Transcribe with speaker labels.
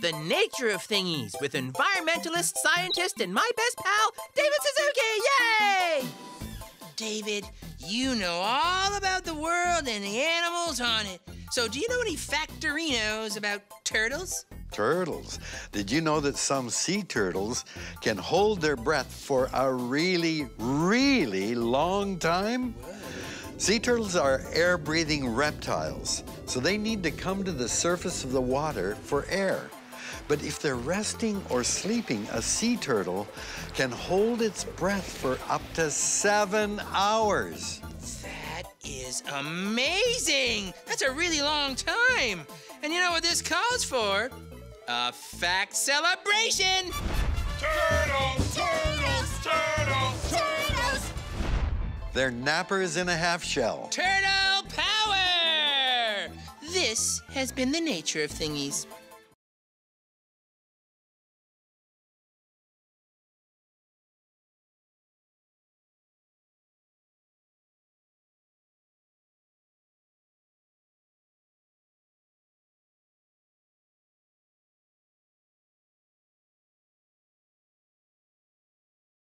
Speaker 1: The Nature of Thingies with environmentalist, scientist, and my best pal, David Suzuki. Yay! David, you know all about the world and the animals on it. So, do you know any factorinos about turtles?
Speaker 2: Turtles. Did you know that some sea turtles can hold their breath for a really, really long time? Sea turtles are air breathing reptiles, so they need to come to the surface of the water for air. But if they're resting or sleeping, a sea turtle can hold its breath for up to seven hours.
Speaker 1: That is amazing! That's a really long time. And you know what this calls for? A fact celebration!
Speaker 3: Turtles! Turtles! Turtles! Turtles!
Speaker 2: They're nappers in a half shell.
Speaker 1: Turtle power! This has been the nature of thingies.